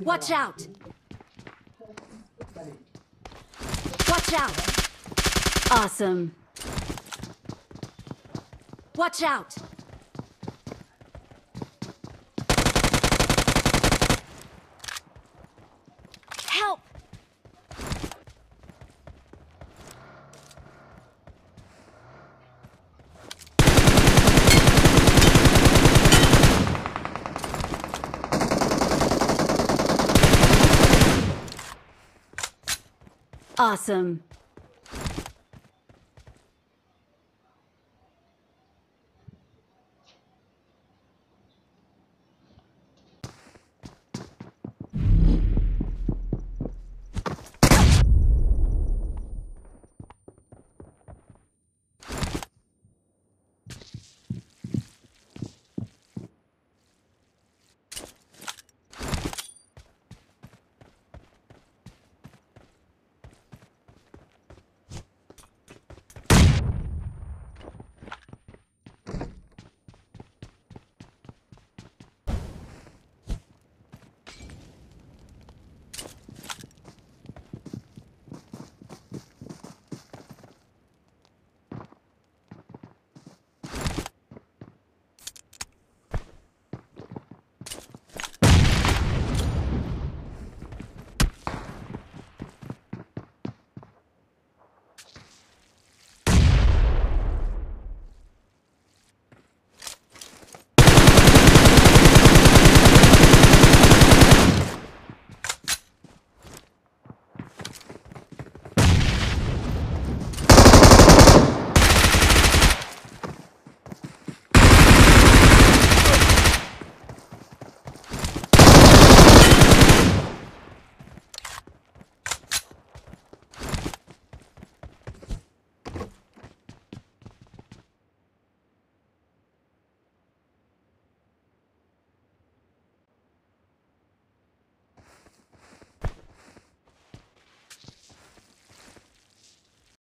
Watch out! Watch out! Awesome. Watch out! Awesome.